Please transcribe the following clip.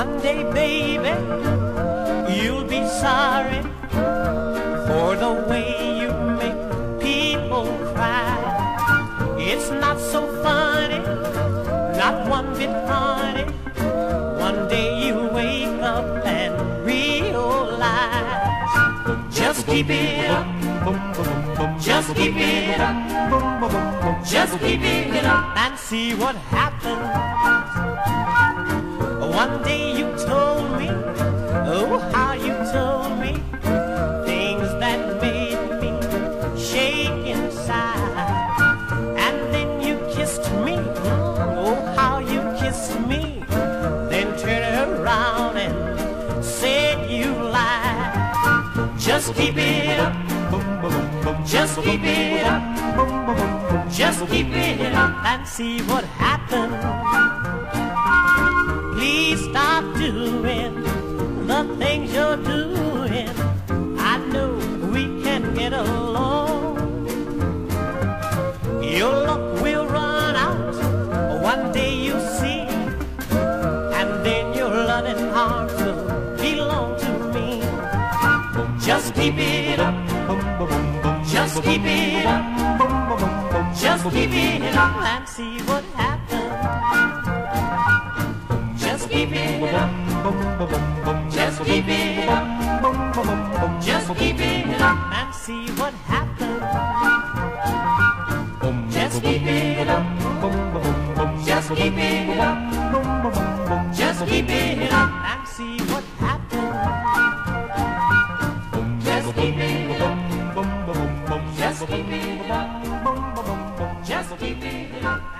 One day, baby, you'll be sorry for the way you make people cry. It's not so funny, not one bit funny. One day you wake up and realize just keep it up. Just keep it up. Just keep it up and see what happens. One day you told me, oh, how you told me things that made me shake inside. And then you kissed me, oh, how you kissed me. Then turned around and said you lied. Just keep it up. Just keep it up. Just keep it up and see what happens. Doing the things you're doing. I know we can get along. Your luck will run out one day you'll see, and then your loving arms will belong to me. Just keep it up. Just keep it up. Just keep it up and see what happens. Just keep it up. Just keep it up. Just keep it up and see what happens. Just keep it up. Just keep it up. Just keep it up and see what happens. Just keep it up. Just keep it up. Just keep it up.